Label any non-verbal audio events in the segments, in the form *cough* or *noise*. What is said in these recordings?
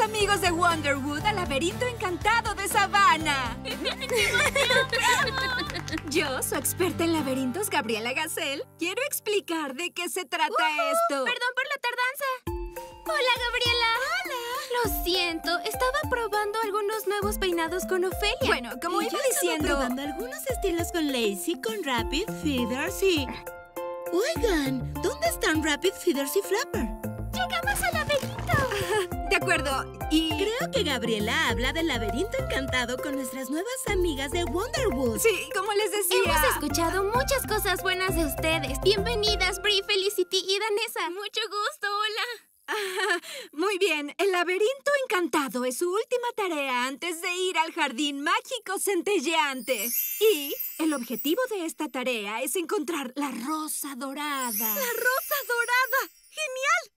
amigos de Wonderwood al laberinto encantado de Savannah. *laughs* Yo, su experta en laberintos, Gabriela Gacel, quiero explicar de qué se trata esto. Perdón por la tardanza. Hola, Gabriela. Hola. Lo siento, estaba probando algunos nuevos peinados con Ofelia. Bueno, como Y iba yo estaba diciendo... probando algunos estilos con Lacey, con Rapid, Feathers y... Oigan, ¿dónde están Rapid, Feathers y Flapper? De acuerdo, y... Creo que Gabriela habla del laberinto encantado con nuestras nuevas amigas de Wonderwood. Sí, como les decía... Hemos escuchado muchas cosas buenas de ustedes. Bienvenidas, Brie, Felicity y Danessa. Mucho gusto, hola. Muy bien, el laberinto encantado es su última tarea antes de ir al jardín mágico centelleante. Y el objetivo de esta tarea es encontrar la rosa dorada. ¡La rosa dorada!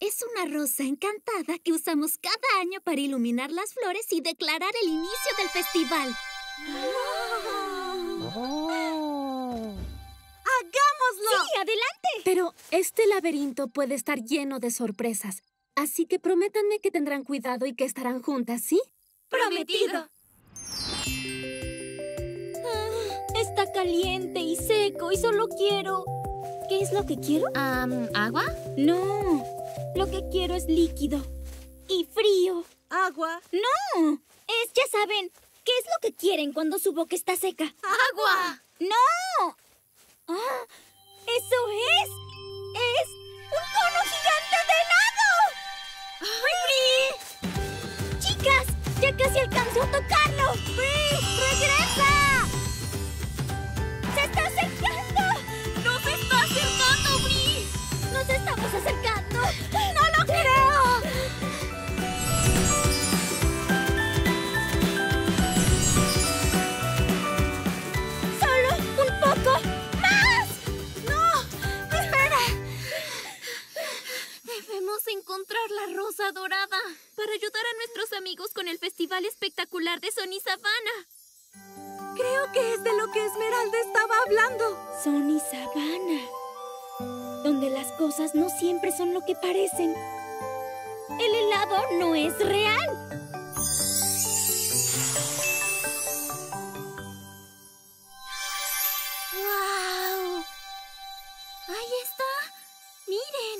Es una rosa encantada que usamos cada año para iluminar las flores y declarar el inicio del festival. ¡Hagámoslo! ¡Sí, adelante! Pero este laberinto puede estar lleno de sorpresas. Así que prométanme que tendrán cuidado y que estarán juntas, ¿sí? Prometido. Ah, Está caliente y seco y solo quiero... ¿Qué es lo que quiero? Am, ¿Agua? No, lo que quiero es líquido y frío. Agua. No, es, ya saben, ¿qué es lo que quieren cuando su boca está seca? ¡Agua! ¡No! ¡Ah! ¡Eso es! ¡Es un cono gigante de helado! ¡Chicas! ¡Ya casi alcanzó a tocarlo! ¡Regresa! ¡Se está acercando! ¡Nos estamos acercando! ¡Ahí está! ¡Miren!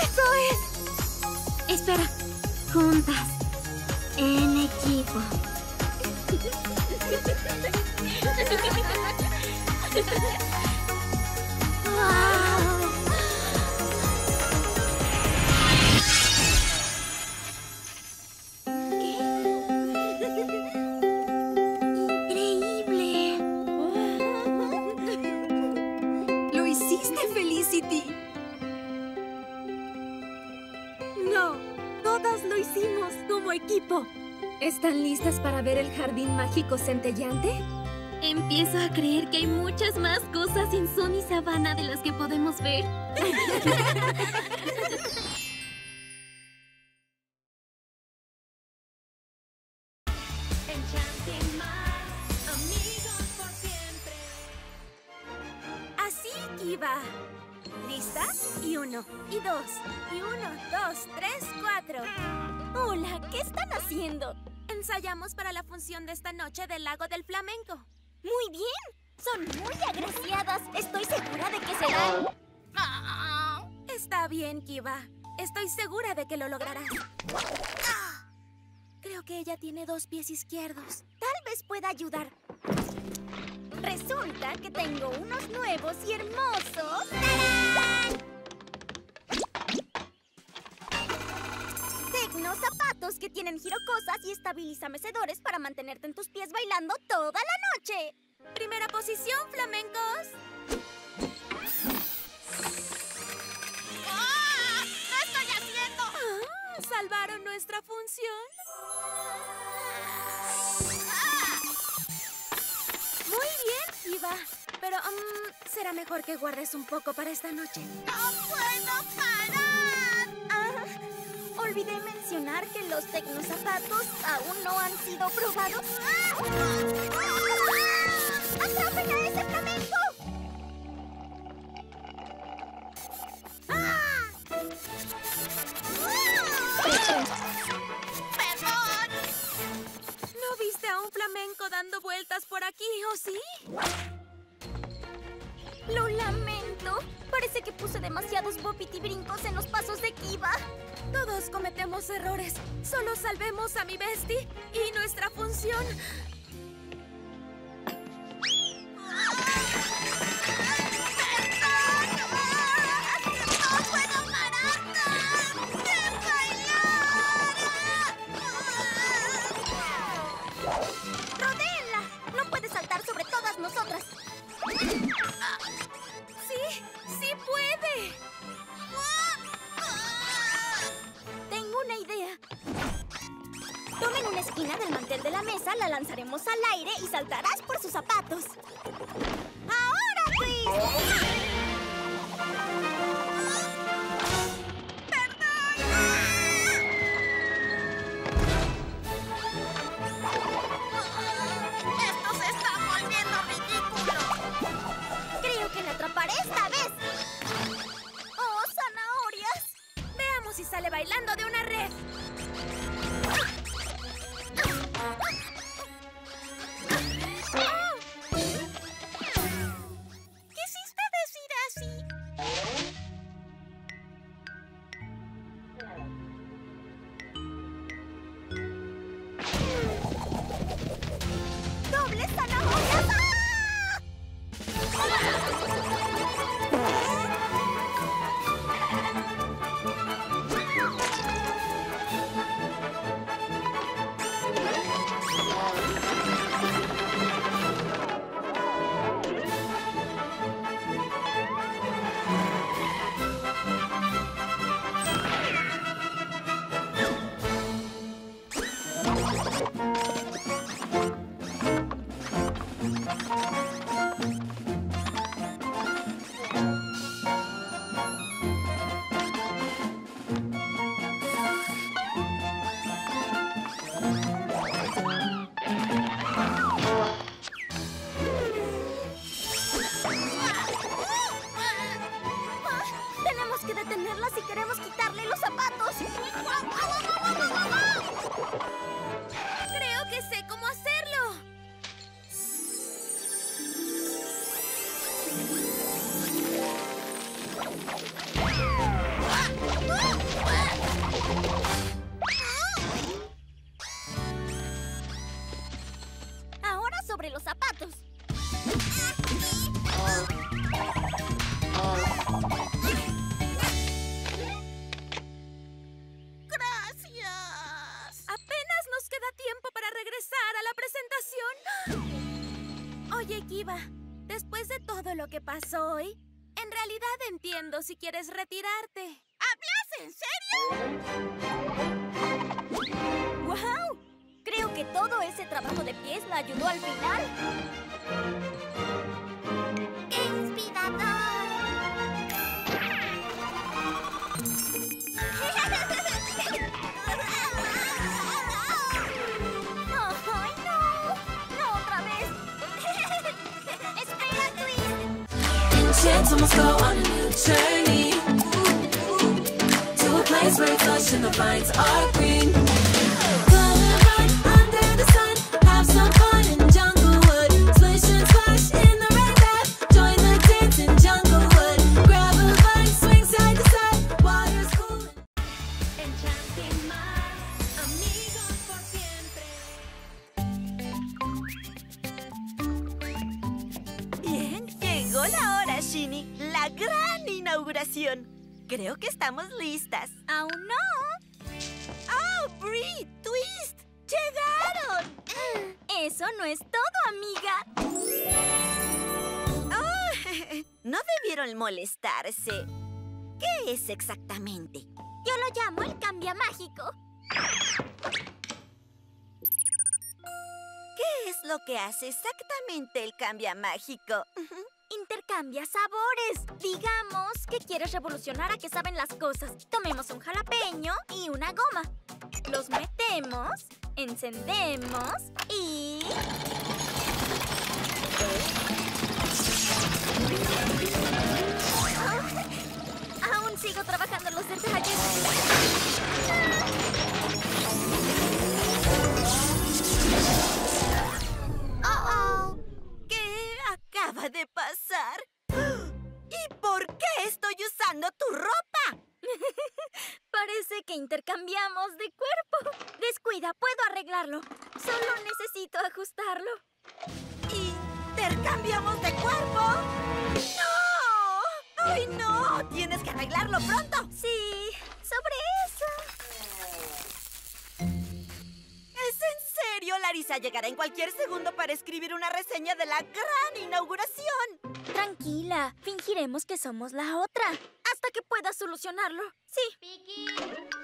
¡Eso es! Espera. Juntas. En equipo. *laughs* ¡Wow! Equipo. ¿Están listas para ver el jardín mágico centellante? Empiezo a creer que hay muchas más cosas en Sony Savannah de las que podemos ver. *laughs* Ensayamos para la función de esta noche del Lago del Flamenco. Muy bien. Son muy agraciadas. Estoy segura de que serán... Está bien, Kiva. Estoy segura de que lo lograrás. Creo que ella tiene dos pies izquierdos. Tal vez pueda ayudar. Resulta que tengo unos nuevos y hermosos. ¡Tarán! Tecno zapatos que tienen girocosas y estabilizamecedores para mantenerte en tus pies bailando toda la noche. Primera posición, flamencos. ¿Qué estoy haciendo? Ah, ¿Salvaron nuestra función? Muy bien, Kiva. Pero mm, será mejor que guardes un poco para esta noche. ¡No puedo parar! Olvidé mencionar que los tecnozapatos aún no han sido probados. A ese flamenco! ¡Perdón! ¿No viste a un flamenco dando vueltas por aquí, o sí? ¡Lo lamento! Parece que puse demasiados bopiti brincos en los pasos de Kiva. Todos cometemos errores. Solo salvemos a mi bestie y nuestra función. Regresar a la presentación. Oye, Kiva, después de todo lo que pasó hoy, en realidad entiendo si quieres retirarte. ¿Hablas en serio? ¡Wow! Creo que todo ese trabajo de pies la ayudó al final. ¡Qué inspirador! Twist! Enchanted must go on a new journey to a place where lush and the vines are green. Estamos listas. ¡Aún no! ¡Oh, Brie! ¡Twist! ¡Llegaron! *gasps* Eso no es todo, amiga. Oh, *laughs* no debieron molestarse. ¿Qué es exactamente? Yo lo llamo el cambia mágico. ¿Qué es lo que hace exactamente el cambia mágico? *laughs* Intercambia sabores. Digamos que quieres revolucionar a que saben las cosas. Tomemos un jalapeño y una goma. Los metemos, encendemos y... Ah, Aún sigo trabajando los detalles. Oh, de pasar? ¿Y por qué estoy usando tu ropa? *laughs* Parece que intercambiamos de cuerpo. Descuida, puedo arreglarlo. Solo necesito ajustarlo. ¿Intercambiamos de cuerpo? ¡No! ¡Ay, no! Tienes que arreglarlo pronto. Sí, sobre eso. Serio? Larisa llegará en cualquier segundo para escribir una reseña de la gran inauguración. Tranquila, fingiremos que somos la otra. Hasta que pueda solucionarlo. Sí. Vicky,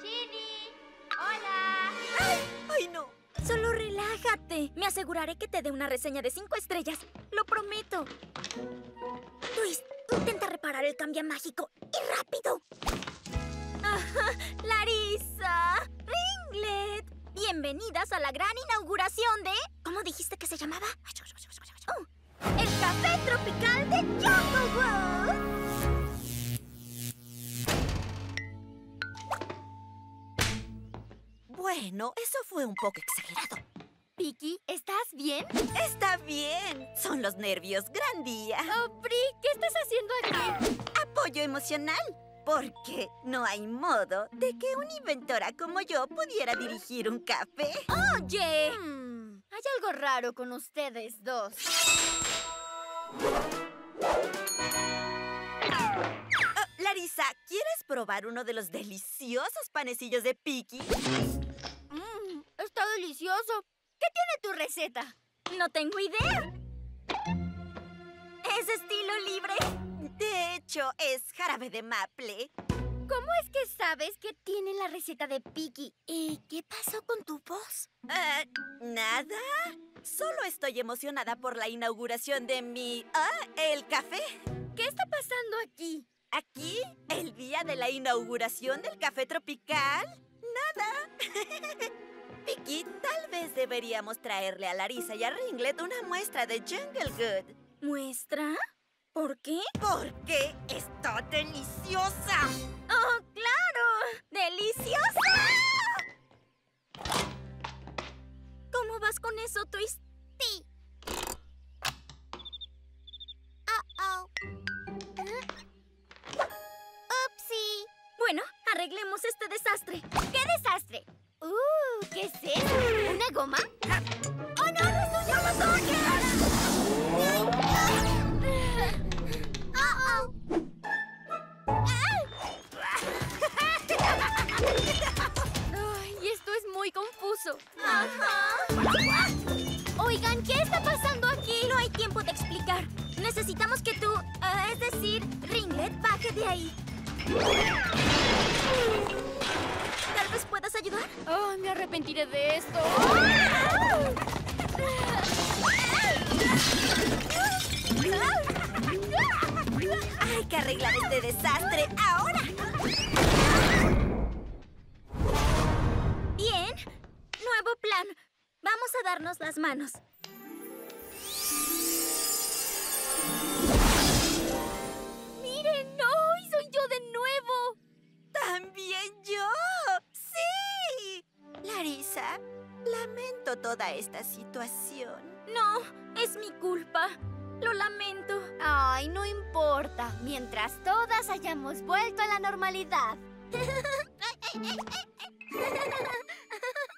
Ginny, hola. ¡Ay, no! Solo relájate. Me aseguraré que te dé una reseña de cinco estrellas. Lo prometo. Twist, intenta reparar el cambio mágico. ¡Y rápido! Ajá, Larisa. Ringlet. Bienvenidas a la gran inauguración de... ¿Cómo dijiste que se llamaba? Oh, el Café Tropical de Junglewood. Bueno, eso fue un poco exagerado. Vicky, ¿estás bien? Está bien. Son los nervios. Gran día. Oh, Bri, ¿qué estás haciendo aquí? Apoyo emocional. Porque no hay modo de que una inventora como yo pudiera dirigir un café. Oye. Hmm, hay algo raro con ustedes dos. Ah, Larisa, ¿quieres probar uno de los deliciosos panecillos de Piki? Mmm, está delicioso. ¿Qué tiene tu receta? No tengo idea. ¿Es estilo libre? De hecho, es jarabe de maple. ¿Cómo es que sabes que tiene la receta de Piki? ¿Y qué pasó con tu voz? Ah, ¿Nada? Solo estoy emocionada por la inauguración de mi... Ah, el café. ¿Qué está pasando aquí? Aquí, el día de la inauguración del café tropical. Nada. *laughs* Vicky, tal vez deberíamos traerle a Larisa y a Ringlet una muestra de Jungle Good. ¿Muestra? ¿Por qué? Porque está deliciosa. ¡Oh, claro! ¡Deliciosa! ¿Cómo vas con eso, Twist? Sí. Uh-oh. Upsi. Bueno, arreglemos este desastre. ¿Qué desastre? Uh, ¿qué es eso? ¿Una goma? ¡Oh, no! ¡No es tuyo! Vamos a darnos las manos. ¡Miren! ¡No! ¡Y soy yo de nuevo! También yo. Sí. Larisa, lamento toda esta situación. No, es mi culpa. Lo lamento. Ay, no importa. Mientras todas hayamos vuelto a la normalidad. *laughs*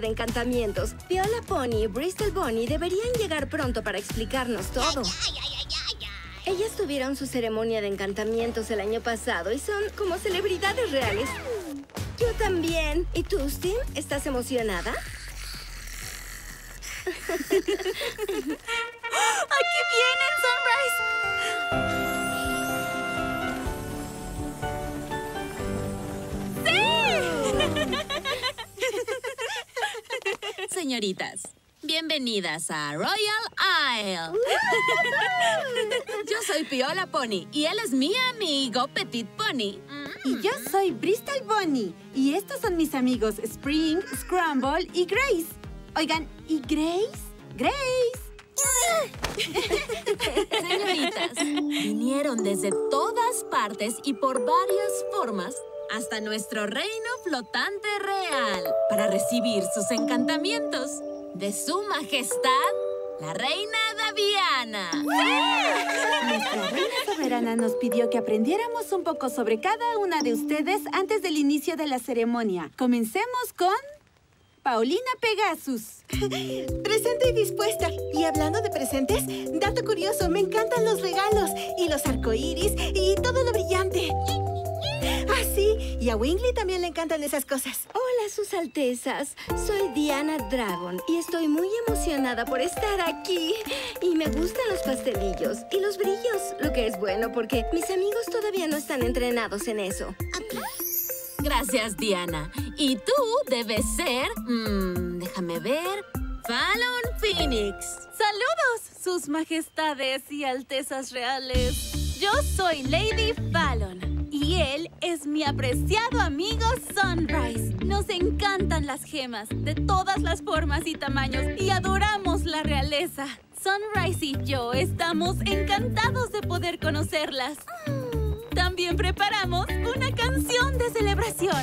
de encantamientos. Viola Pony y Bristol Bonnie deberían llegar pronto para explicarnos todo. Ellas tuvieron su ceremonia de encantamientos el año pasado y son como celebridades reales. Yo también. ¿Y tú, Steve? ¿Estás emocionada? *laughs* ¡Aquí vienen, Sunrise! Señoritas. Bienvenidas a Royal Isle. Yo soy Piola Pony y él es mi amigo Petit Pony. Y yo soy Bristol Bonnie. Y estos son mis amigos Spring, Scramble y Grace. Oigan, ¿y Grace? Grace. Señoritas, vinieron desde todas partes y por varias formas hasta nuestro reino flotante real para recibir sus encantamientos de su majestad, la reina Daviana. Nuestra reina soberana nos pidió que aprendiéramos un poco sobre cada una de ustedes antes del inicio de la ceremonia. Comencemos con... Paulina Pegasus. *gasps* Presente y dispuesta. Y hablando de presentes, dato curioso, me encantan los regalos y los arcoíris y todo lo brillante. Ah, sí, y a Wingley también le encantan esas cosas. Hola, sus altezas. Soy Diana Dragon y estoy muy emocionada por estar aquí. Y me gustan los pastelillos y los brillos, lo que es bueno porque mis amigos todavía no están entrenados en eso. Gracias, Diana. Y tú debes ser... mm, déjame ver... Fallon Phoenix. ¡Saludos, sus majestades y altezas reales! Yo soy Lady Fallon y él es mi apreciado amigo Sunrise. Nos encantan las gemas de todas las formas y tamaños y adoramos la realeza. Sunrise y yo estamos encantados de poder conocerlas. También preparamos una canción de celebración.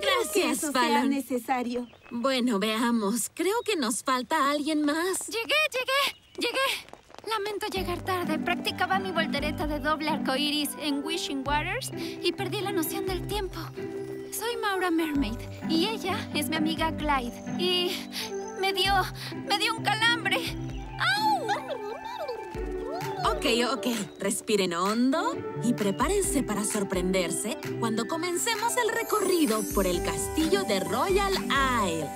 Gracias, Fallon. necesario. Bueno, veamos. Creo que nos falta alguien más. Llegué, llegué, llegué. Lamento llegar tarde. Practicaba mi voltereta de doble arcoíris en Wishing Waters y perdí la noción del tiempo. Soy Maura Mermaid y ella es mi amiga Clyde. Y me dio. me dio un calambre. ¡Au! Ok, ok. Respiren hondo y prepárense para sorprenderse cuando comencemos el recorrido por el castillo de Royal Isle.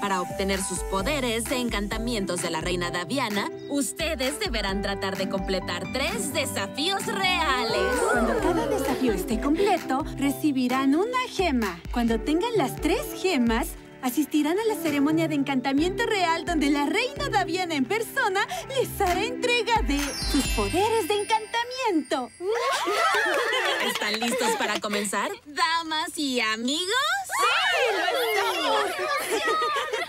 Para obtener sus poderes de encantamientos de la reina Daviana, ustedes deberán tratar de completar tres desafíos reales. Cuando cada desafío esté completo, recibirán una gema. Cuando tengan las tres gemas, asistirán a la ceremonia de encantamiento real donde la reina Daviana en persona les hará entrega de sus poderes de encantamiento. ¿Están listos para comenzar, damas y amigos?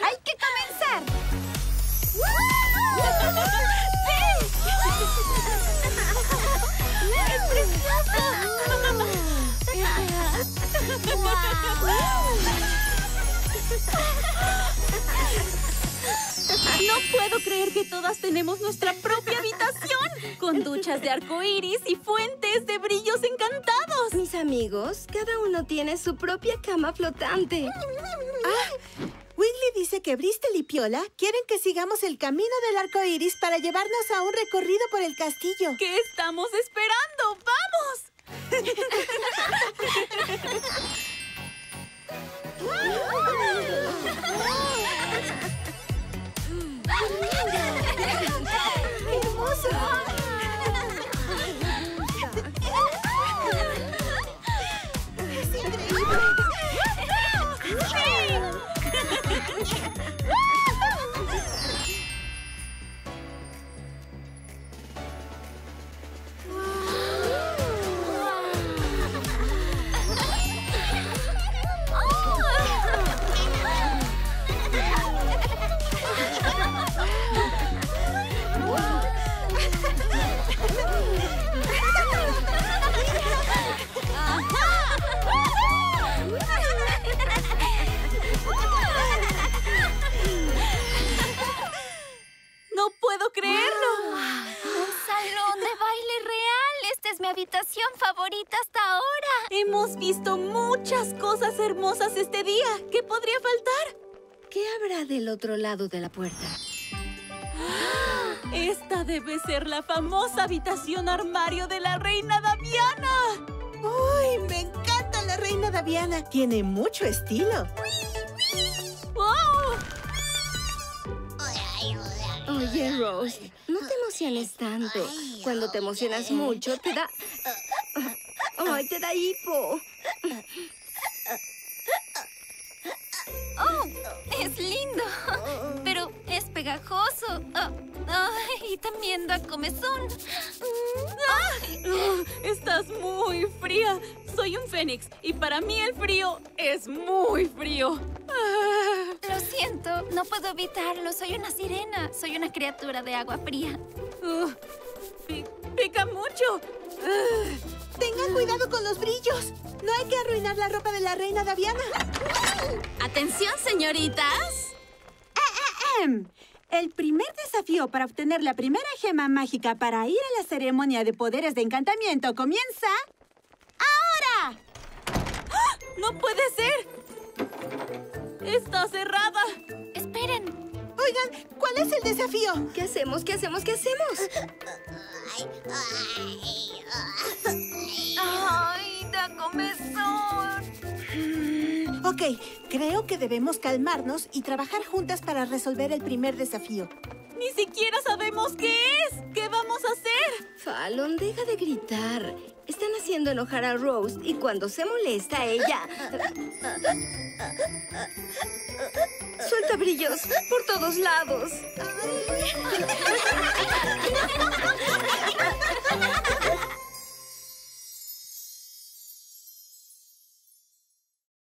¡Hay que comenzar! No puedo creer que todas tenemos nuestra propia habitación, con duchas de arcoíris y fuentes de brillos encantados. Mis amigos, cada uno tiene su propia cama flotante. Ah, Wingley dice que Bristol y Piola quieren que sigamos el camino del arco iris para llevarnos a un recorrido por el castillo. ¿Qué estamos esperando? ¡Vamos! *laughs* *laughs* *laughs* ¡No *laughs* Hemos visto muchas cosas hermosas este día. ¿Qué podría faltar? ¿Qué habrá del otro lado de la puerta? *gasps* Esta debe ser la famosa habitación armario de la reina Daviana. ¡Uy! Me encanta la reina Daviana. Tiene mucho estilo. ¡Wow! Oye, Rose, no te emociones tanto. Cuando te emocionas mucho, te da... Ay, te da hipo. Es lindo, pero es pegajoso. Ay, y también da comezón. Ah, Estás muy fría. Soy un fénix y para mí el frío es muy frío. Lo siento, no puedo evitarlo. Soy una sirena. Soy una criatura de agua fría. Uh, pi- pica mucho. Tengan cuidado con los brillos. No hay que arruinar la ropa de la reina Daviana. Atención, señoritas. Ahem. El primer desafío para obtener la primera gema mágica para ir a la ceremonia de poderes de encantamiento comienza ahora. ¡Ah! ¡No puede ser! ¡Está cerrada! Esperen. Oigan, ¿cuál es el desafío? ¿Qué hacemos? ¿Qué hacemos? ¿Qué hacemos? Ay, da comezón. Ok, creo que debemos calmarnos y trabajar juntas para resolver el primer desafío. ¡Ni siquiera sabemos qué es! ¿Qué vamos a hacer? Fallon, deja de gritar. Están haciendo enojar a Rose y cuando se molesta ella... Suelta brillos por todos lados. *laughs*